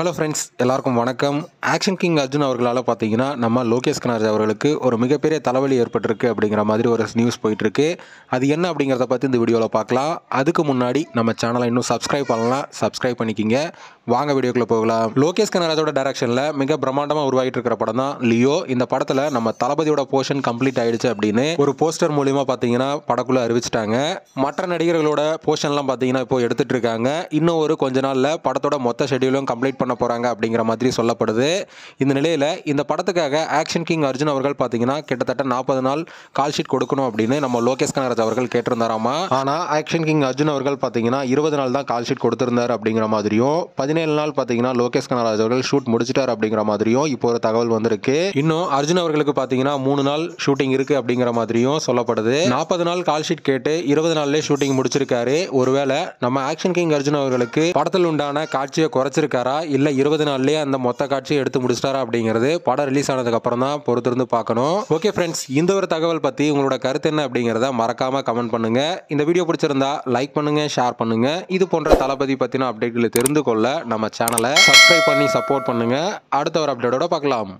Hello friends எல்லாருக்கும் வணக்கம். Action king Arjun அவர்களால் பார்த்தீங்கன்னா நம்ம லோகேஷ் கனார்ஜ் அவர்களுக்கு ஒரு மிகப்பெரிய தலைவலி ஏற்பட்டிருக்கு அப்படிங்கிற மாதிரி ஒரு நியூஸ் போயிட்டுருக்கு. அது என்ன அப்படிங்கிறத பற்றி இந்த வீடியோவில் பார்க்கலாம். அதுக்கு முன்னாடி நம்ம சேனலை இன்னும் சப்ஸ்கிரைப் பண்ணலாம் சப்ஸ்கிரைப் பண்ணிக்கிங்க. வாங்க வீடியோக்குள்ளே போகலாம். லோகேஷ் கனராஜோட டேரக்ஷனில் மிக பிரம்மாண்டமாக உருவாகிட்டு இருக்கிற படம் தான் லியோ இந்த படத்தில் நம்ம தளபதியோட போர்ஷன் கம்ப்ளீட் ஆயிடுச்சு அப்படின்னு ஒரு போஸ்டர் மூலியமாக பார்த்தீங்கன்னா படக்குள்ளே அறிவிச்சிட்டாங்க. மற்ற நடிகர்களோட போர்ஷன்லாம் பார்த்தீங்கன்னா இப்போ எடுத்துகிட்டு இருக்காங்க இன்னும் ஒரு கொஞ்ச நாளில் படத்தோட மொத்த ஷெடியூலும் கம்ப்ளீட் பண்ண போகிறாங்க அப்படிங்கிற மாதிரி சொல்லப்படுது. இந்த நிலையில் இந்த படத்துக்காக ஆக்ஷன் கிங் அர்ஜுன் அவர்கள் பார்த்தீங்கன்னா கிட்டத்தட்ட நாற்பது நாள் கால் ஷீட் கொடுக்கணும் அப்படின்னு நம்ம லோகேஷ் கனகராஜ் அவர்கள் கேட்டிருந்தாராமா? ஆனால் ஆக்ஷன் கிங் அர்ஜுன் அவர்கள் பார்த்தீங்கன்னா இருபது நாள் தான் கால் ஷீட் கொடுத்திருந்தார் அப்படிங்கிற மாதிரியும் பதினேழு நாள் பார்த்தீங்கன்னா லோகேஷ் கனகராஜ் அவர்கள் ஷூட் முடிச்சிட்டார் அப்படிங்கிற மாதிரியும் இப்போ ஒரு தகவல் வந்திருக்கு. இன்னும் அர்ஜுன் அவர்களுக்கு பார்த்தீங்கன்னா மூணு நாள் ஷூட்டிங் இருக்கு அப்படிங்கிற மாதிரியும் சொல்லப்படுது. நாற்பது நாள் கால் ஷீட் கேட்டு இருபது நாள்லேயே ஷூட்டிங் முடிச்சிருக்காரு. ஒருவேளை நம்ம ஆக்ஷன் கிங் அர்ஜுன் அவர்களுக்கு படத்தில் உண்டான காட்சியை குறைச்சிருக்காரா? இல்லை இருபது நாள்லேயே அந்த மொத்த காட்சியை எடுத்து முடிச்சிட்டாரா அப்படிங்கிறது படம் ரிலீஸ் ஆனதுக்கு அப்புறம் தான் பொறுத்திருந்து பார்க்கணும். ஓகே ஃப்ரெண்ட்ஸ் இந்த ஒரு தகவல் பற்றி உங்களோட கருத்து என்ன அப்படிங்கிறத மறக்காம கமெண்ட் பண்ணுங்க. இந்த வீடியோ பிடிச்சிருந்தா லைக் பண்ணுங்க ஷேர் பண்ணுங்க. இது போன்ற தளபதி பற்றின அப்டேட்களை தெரிந்து கொள்ள நம்ம சேனலை சப்ஸ்கிரைப் பண்ணி சப்போர்ட் பண்ணுங்க. அடுத்த ஒரு அப்டேட்டோட பார்க்கலாம்.